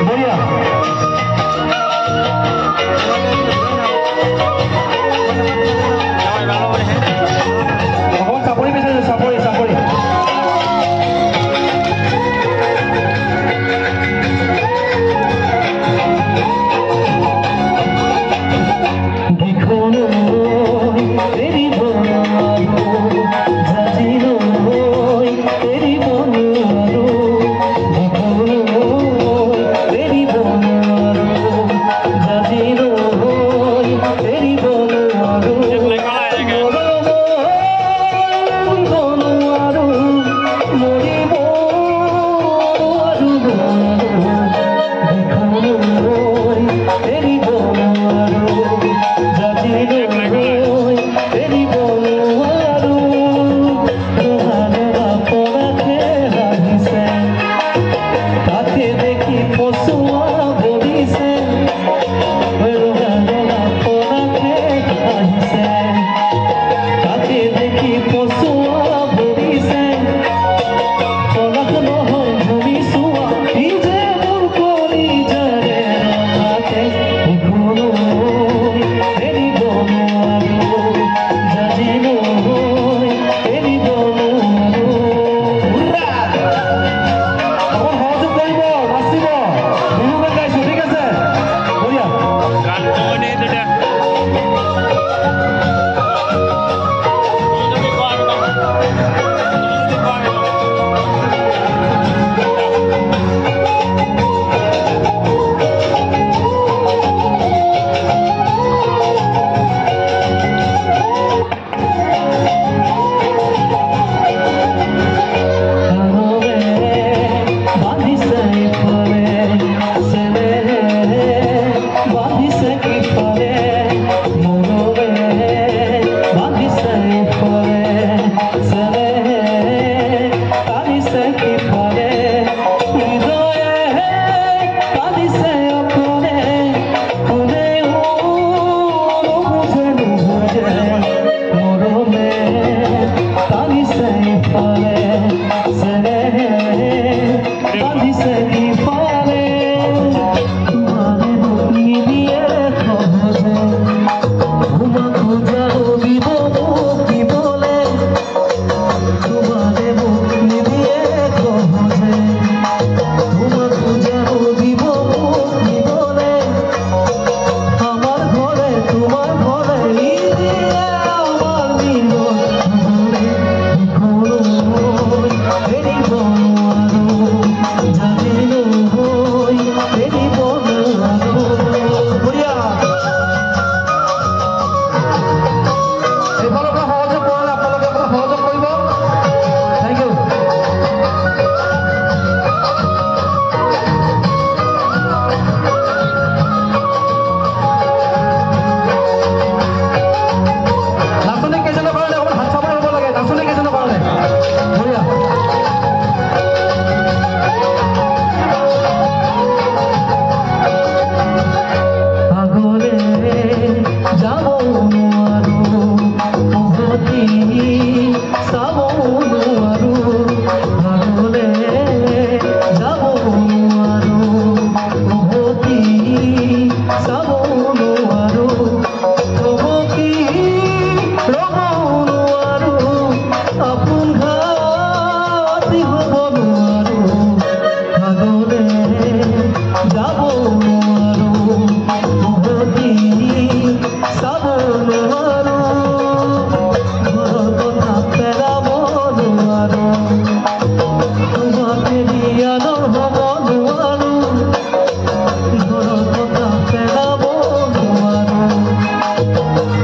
森山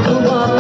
Baba.